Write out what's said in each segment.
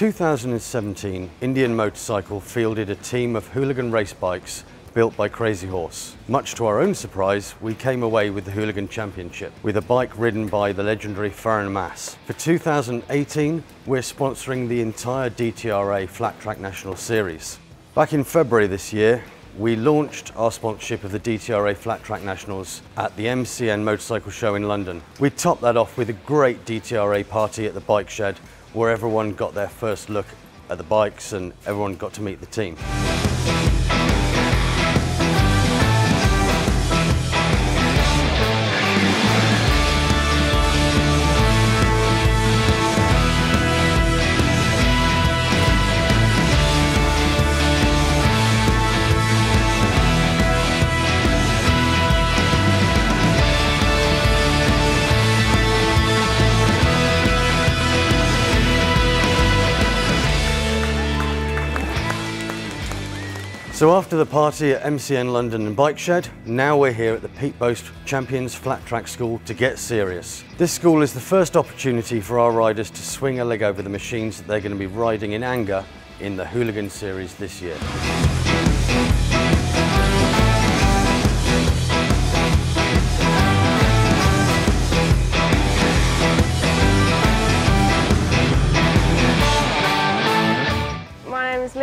2017, Indian Motorcycle fielded a team of hooligan race bikes built by Crazy Horse. Much to our own surprise, we came away with the Hooligan Championship with a bike ridden by the legendary Farron Mass. For 2018, we're sponsoring the entire DTRA Flat Track National Series. Back in February this year, we launched our sponsorship of the DTRA Flat Track Nationals at the MCN Motorcycle Show in London. We topped that off with a great DTRA party at the bike shed where everyone got their first look at the bikes and everyone got to meet the team. So after the party at MCN London and Bike Shed, now we're here at the Pete Boast Champions Flat Track School to get serious. This school is the first opportunity for our riders to swing a leg over the machines that they're going to be riding in anger in the Hooligan Series this year.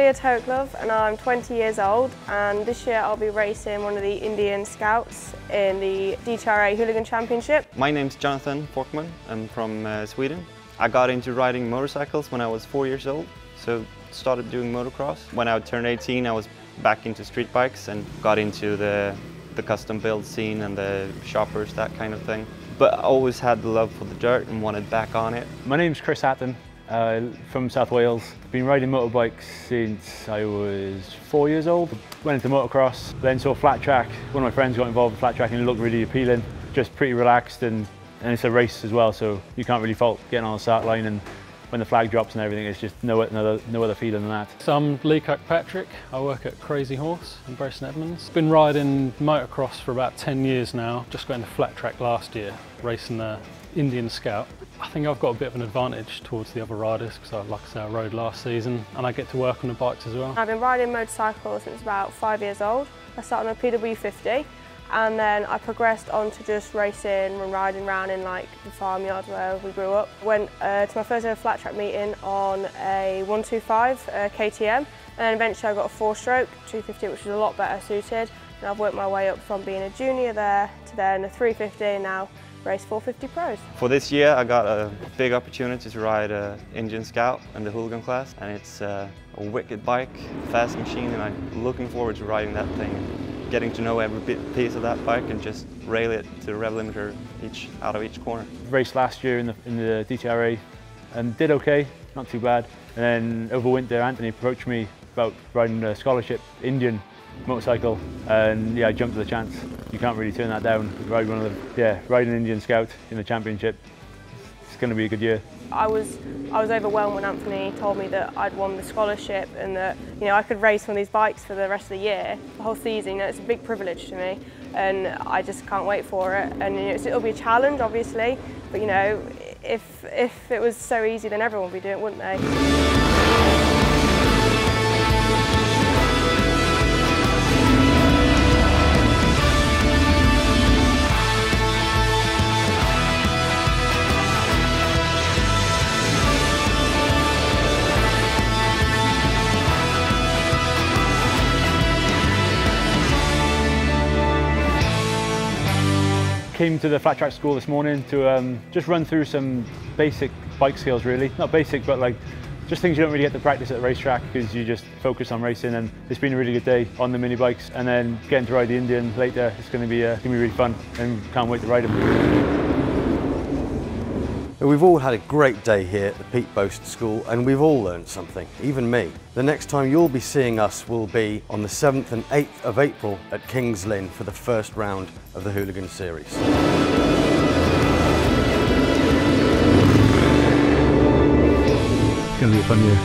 Leah Toklov and I'm 20 years old and this year I'll be racing one of the Indian Scouts in the DTRA Hooligan Championship. My name's Jonathan Forkman, I'm from uh, Sweden. I got into riding motorcycles when I was four years old, so started doing motocross. When I turned 18 I was back into street bikes and got into the, the custom build scene and the choppers, that kind of thing. But I always had the love for the dirt and wanted back on it. My name's Chris Hatton uh, from South Wales. Been riding motorbikes since I was four years old. Went into motocross, then saw flat track. One of my friends got involved in flat track and it looked really appealing. Just pretty relaxed and, and it's a race as well, so you can't really fault getting on the start line and when the flag drops and everything, it's just no, no, no other feeling than that. So I'm Lee Kirkpatrick. I work at Crazy Horse in Bury Edmunds. Been riding motocross for about 10 years now. Just got into flat track last year, racing the Indian Scout. I think I've got a bit of an advantage towards the other riders because, like I say, I rode last season and I get to work on the bikes as well. I've been riding motorcycles since about five years old. I started on a PW50 and then I progressed on to just racing and riding around in like the farmyard where we grew up. Went uh, to my first ever flat track meeting on a 125 uh, KTM and then eventually I got a four stroke 250 which was a lot better suited and I've worked my way up from being a junior there to then a 350 now race 450 Pros. For this year I got a big opportunity to ride an Indian Scout in the hooligan class and it's uh, a wicked bike, fast machine and I'm looking forward to riding that thing getting to know every bit piece of that bike and just rail it to the rev limiter each out of each corner. Raced last year in the, in the DTRA and did okay, not too bad. And then over winter, Anthony approached me about riding a scholarship Indian motorcycle, and yeah, I jumped at the chance. You can't really turn that down. Ride one of the, yeah, ride an Indian Scout in the championship. It's going to be a good year. I was I was overwhelmed when Anthony told me that I'd won the scholarship and that you know I could race on these bikes for the rest of the year, the whole season. You know, it's a big privilege to me, and I just can't wait for it. And you know, it'll be a challenge, obviously, but you know, if if it was so easy, then everyone would be doing it, wouldn't they? Came to the flat track school this morning to um, just run through some basic bike skills really. Not basic, but like just things you don't really get to practice at the racetrack because you just focus on racing and it's been a really good day on the mini bikes and then getting to ride the Indian later, it's going to be, uh, going to be really fun and can't wait to ride them. We've all had a great day here at the Pete Boast School and we've all learned something, even me. The next time you'll be seeing us will be on the 7th and 8th of April at Kings Lynn for the first round of the Hooligan Series. It's going to be a fun year.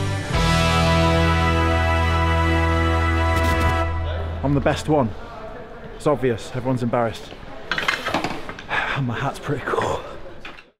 I'm the best one. It's obvious, everyone's embarrassed. My hat's pretty cool.